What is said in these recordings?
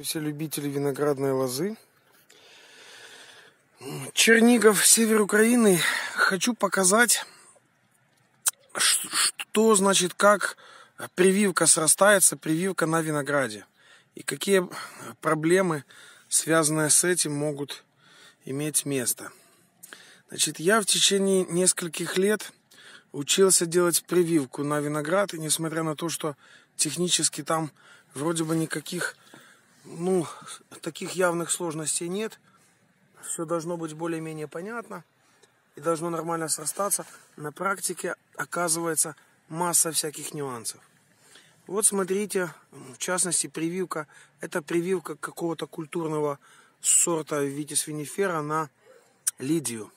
Все любители виноградной лозы. Чернигов, север Украины. Хочу показать, что значит, как прививка срастается, прививка на винограде. И какие проблемы, связанные с этим, могут иметь место. Значит, я в течение нескольких лет учился делать прививку на виноград, и несмотря на то, что технически там вроде бы никаких ну, таких явных сложностей нет. Все должно быть более-менее понятно и должно нормально срастаться. На практике оказывается масса всяких нюансов. Вот смотрите, в частности, прививка. Это прививка какого-то культурного сорта витис винифера на лидию.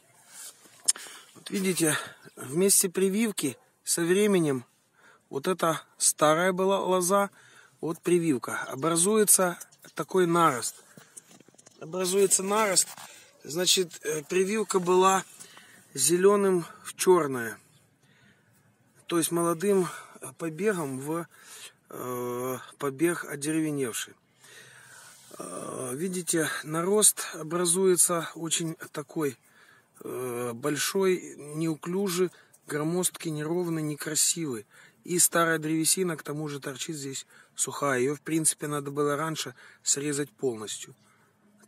Вот видите, вместе прививки со временем вот эта старая была лоза, вот прививка. Образуется такой нарост. Образуется нарост. Значит, э, прививка была зеленым в черное. То есть молодым побегом в э, побег одеревеневший. Э, видите, нарост образуется очень такой э, большой, неуклюжий, громоздкий, неровный, некрасивый. И старая древесина к тому же торчит здесь сухая. Ее, в принципе, надо было раньше срезать полностью.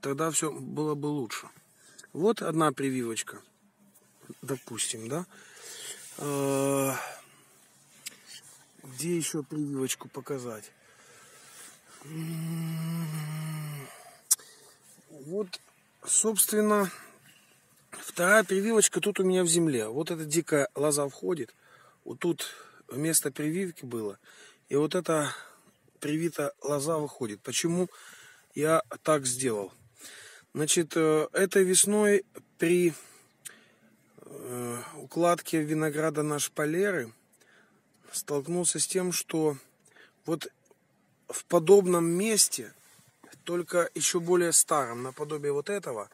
Тогда все было бы лучше. Вот одна прививочка. Допустим, да. А, где еще прививочку показать? Вот, собственно, вторая прививочка тут у меня в земле. Вот эта дикая лоза входит. Вот тут вместо прививки было. И вот эта привита лоза выходит. Почему я так сделал? Значит, э, этой весной при э, укладке винограда на шпалеры столкнулся с тем, что вот в подобном месте, только еще более старом, наподобие вот этого,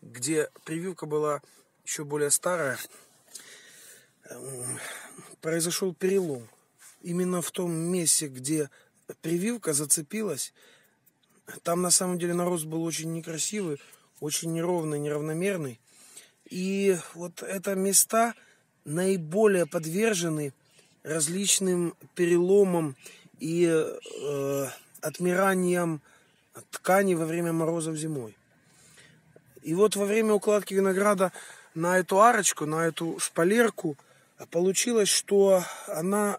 где прививка была еще более старая, произошел перелом. Именно в том месте, где прививка зацепилась, там на самом деле нарост был очень некрасивый, очень неровный, неравномерный. И вот это места наиболее подвержены различным переломам и э, отмираниям ткани во время морозов зимой. И вот во время укладки винограда на эту арочку, на эту шпалерку – получилось, что она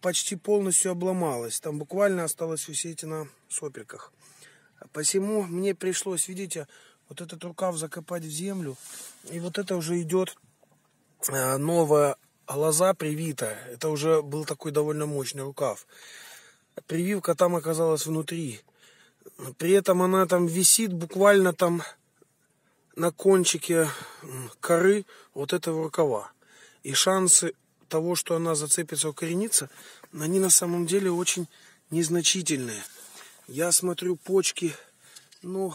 почти полностью обломалась. Там буквально осталось висеть на сопельках. Посему мне пришлось, видите, вот этот рукав закопать в землю. И вот это уже идет э, новая лоза привита. Это уже был такой довольно мощный рукав. Прививка там оказалась внутри. При этом она там висит буквально там на кончике коры вот этого рукава. И шансы того, что она зацепится, укоренится, они на самом деле очень незначительные. Я смотрю почки, ну,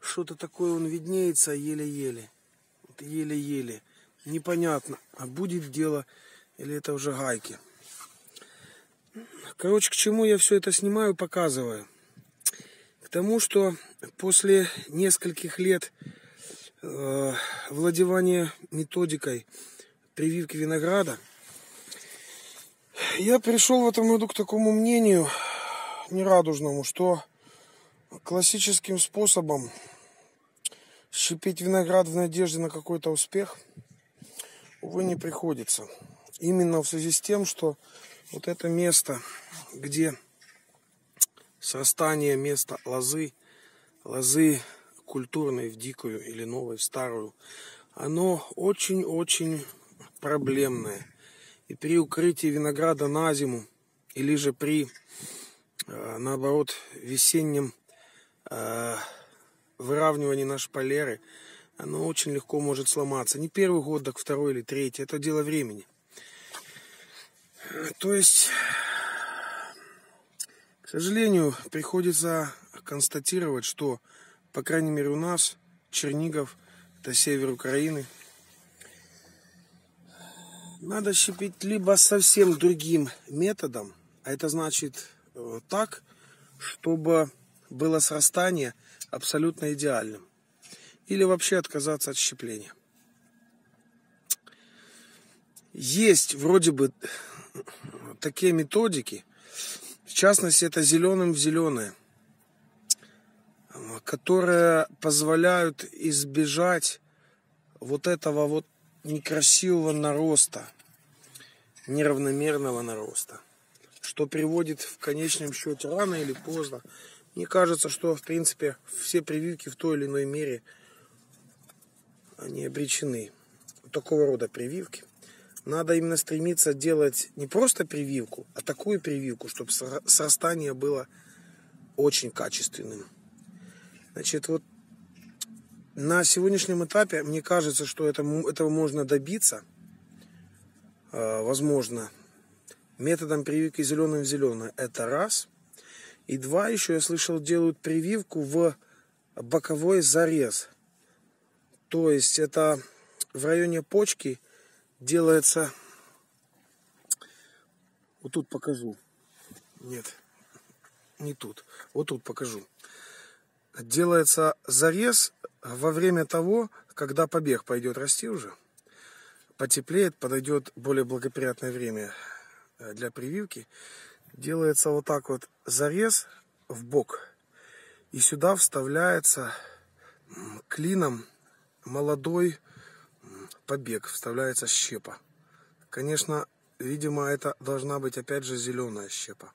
что-то такое он виднеется еле-еле. Еле-еле. Непонятно, а будет дело или это уже гайки. Короче, к чему я все это снимаю, показываю. К тому, что после нескольких лет э, владевания методикой прививки винограда. Я пришел в этом году к такому мнению нерадужному, что классическим способом щепить виноград в надежде на какой-то успех, увы, не приходится. Именно в связи с тем, что вот это место, где срастание места лозы, лозы культурной в дикую или новой в старую, оно очень-очень проблемное. И при укрытии винограда на зиму, или же при, э, наоборот, весеннем э, выравнивании на шпалеры, оно очень легко может сломаться. Не первый год, так второй или третий. Это дело времени. То есть, к сожалению, приходится констатировать, что, по крайней мере, у нас Чернигов, это север Украины – надо щепить либо совсем другим методом, а это значит э, так, чтобы было срастание абсолютно идеальным. Или вообще отказаться от щепления. Есть вроде бы такие методики, в частности это зеленым в зеленое, которые позволяют избежать вот этого вот некрасивого нароста, неравномерного нароста, что приводит в конечном счете рано или поздно. Мне кажется, что в принципе все прививки в той или иной мере они обречены. Такого рода прививки. Надо именно стремиться делать не просто прививку, а такую прививку, чтобы срастание было очень качественным. Значит, вот на сегодняшнем этапе мне кажется, что это, этого можно добиться, э, возможно, методом прививки зеленым в зеленое. Это раз. И два, еще я слышал, делают прививку в боковой зарез. То есть это в районе почки делается... Вот тут покажу. Нет, не тут. Вот тут покажу. Делается зарез во время того, когда побег пойдет расти уже, потеплеет, подойдет более благоприятное время э, для прививки, делается вот так вот зарез в бок, и сюда вставляется клином молодой побег, вставляется щепа. Конечно, видимо, это должна быть опять же зеленая щепа.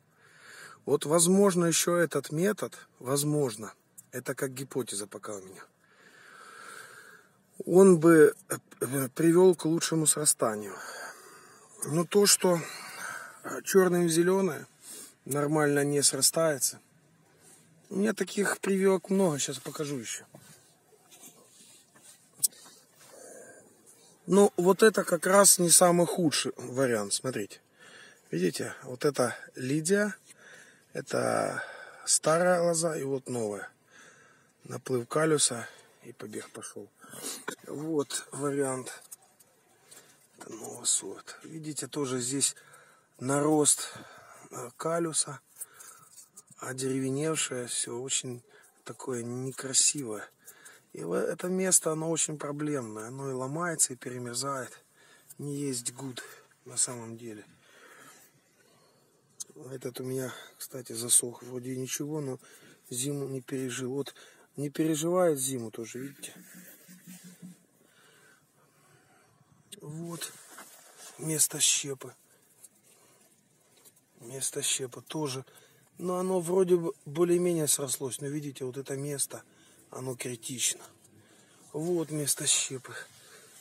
Вот возможно еще этот метод, возможно, это как гипотеза пока у меня он бы э, привел к лучшему срастанию. Но то, что э, черное в зеленое нормально не срастается. У меня таких прививок много, сейчас покажу еще. Но вот это как раз не самый худший вариант, смотрите. Видите, вот это Лидия, это старая лоза и вот новая. Наплыв калюса и побег пошел. Вот вариант. Это новый. Видите, тоже здесь нарост э, калюса, одеревеневшее, все очень такое некрасивое. И это место, оно очень проблемное. Оно и ломается, и перемерзает. Не есть гуд на самом деле. Этот у меня, кстати, засох. Вроде ничего, но зиму не пережил. Вот не переживает зиму тоже, видите? Вот место щепы. Место щепы тоже. Но оно вроде бы более-менее срослось. Но видите, вот это место, оно критично. Вот место щепы.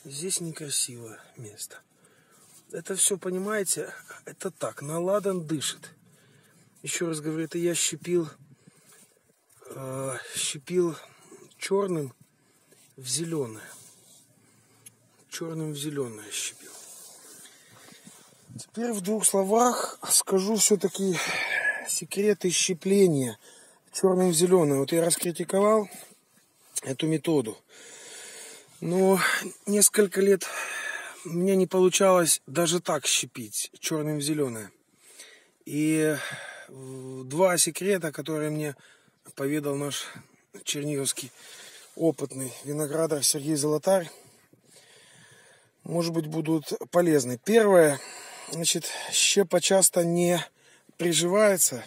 Здесь некрасивое место. Это все, понимаете, это так, наладан дышит. Еще раз говорю, это я щепил, э, щепил черным в зеленое черным в зеленое щепил. Теперь в двух словах скажу все-таки секреты щепления черным в зеленое. Вот я раскритиковал эту методу. Но несколько лет мне не получалось даже так щепить черным в зеленое. И два секрета, которые мне поведал наш черниговский опытный виноградар Сергей Золотарь, может быть, будут полезны. Первое, значит, щепа часто не приживается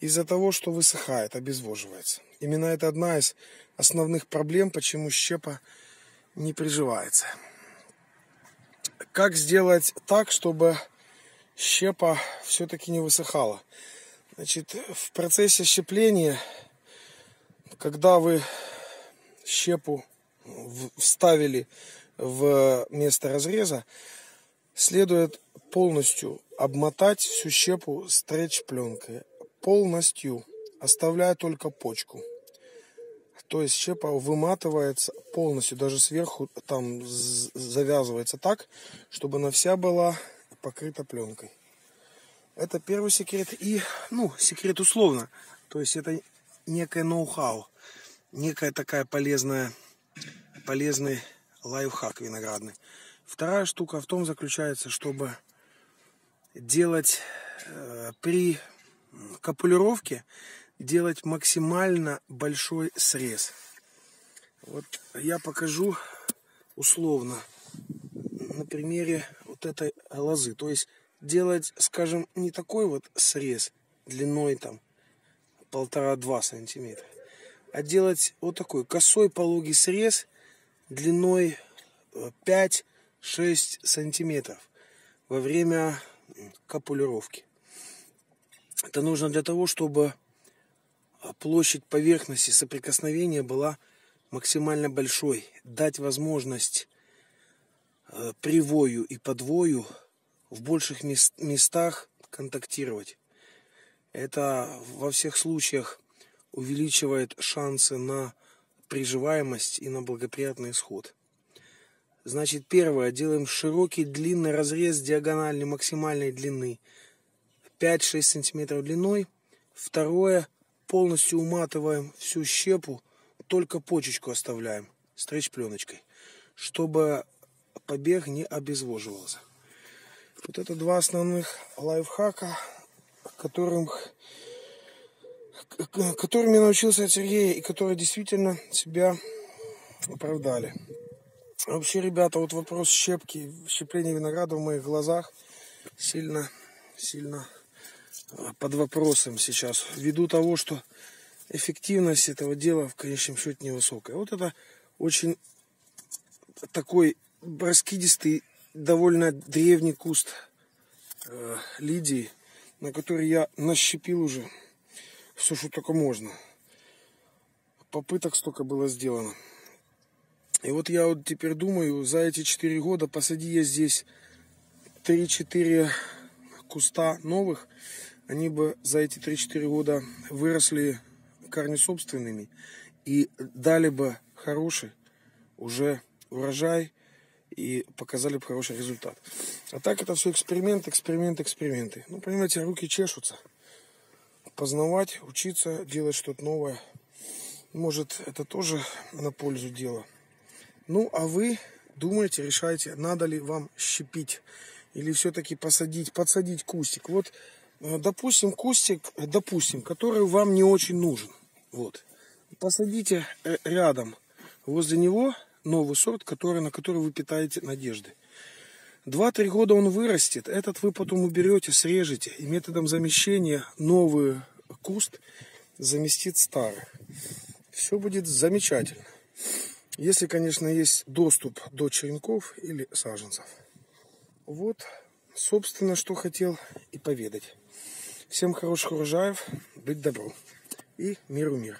из-за того, что высыхает, обезвоживается. Именно это одна из основных проблем, почему щепа не приживается. Как сделать так, чтобы щепа все-таки не высыхала? Значит, в процессе щепления, когда вы щепу вставили в место разреза, следует полностью обмотать всю щепу стретч-пленкой. Полностью, оставляя только почку. То есть щепа выматывается полностью, даже сверху там завязывается так, чтобы она вся была покрыта пленкой. Это первый секрет. И, ну, секрет условно. То есть это некое ноу-хау, некая такая полезная, полезный лайфхак виноградный. Вторая штука в том заключается, чтобы делать э, при капулировке, делать максимально большой срез. Вот я покажу условно на примере вот этой лозы. То есть делать, скажем, не такой вот срез длиной там полтора-два сантиметра, а делать вот такой косой пологий срез длиной 5-6 э, сантиметров во время капулировки. Это нужно для того, чтобы площадь поверхности соприкосновения была максимально большой. Дать возможность э, привою и подвою в больших местах контактировать. Это во всех случаях увеличивает шансы на приживаемость и на благоприятный исход. Значит, первое, делаем широкий длинный разрез диагональной максимальной длины 5-6 сантиметров длиной. Второе, полностью уматываем всю щепу, только почечку оставляем стрейч пленочкой, чтобы побег не обезвоживался. Вот это два основных лайфхака, которым, которыми научился от Сергея и которые действительно себя оправдали. Вообще, ребята, вот вопрос щепки, щепления винограда в моих глазах сильно, сильно а, под вопросом сейчас. Ввиду того, что эффективность этого дела в конечном счете невысокая. Вот это очень такой раскидистый, довольно древний куст э, лидии, на который я нащепил уже все, что только можно. Попыток столько было сделано. И вот я вот теперь думаю, за эти 4 года посади я здесь 3-4 куста новых, они бы за эти 3-4 года выросли корни собственными и дали бы хороший уже урожай и показали бы хороший результат. А так это все эксперимент, эксперимент, эксперименты. Ну, понимаете, руки чешутся. Познавать, учиться, делать что-то новое. Может, это тоже на пользу дела. Ну, а вы думаете, решаете, надо ли вам щепить или все-таки посадить, подсадить кустик. Вот, э, допустим, кустик, допустим, который вам не очень нужен. Вот. Посадите э, рядом возле него новый сорт, который, на который вы питаете надежды. Два-три года он вырастет, этот вы потом уберете, срежете, и методом замещения новый куст заместит старый. Все будет замечательно. Если, конечно, есть доступ до черенков или саженцев. Вот, собственно, что хотел и поведать. Всем хороших урожаев, быть добру и миру мир.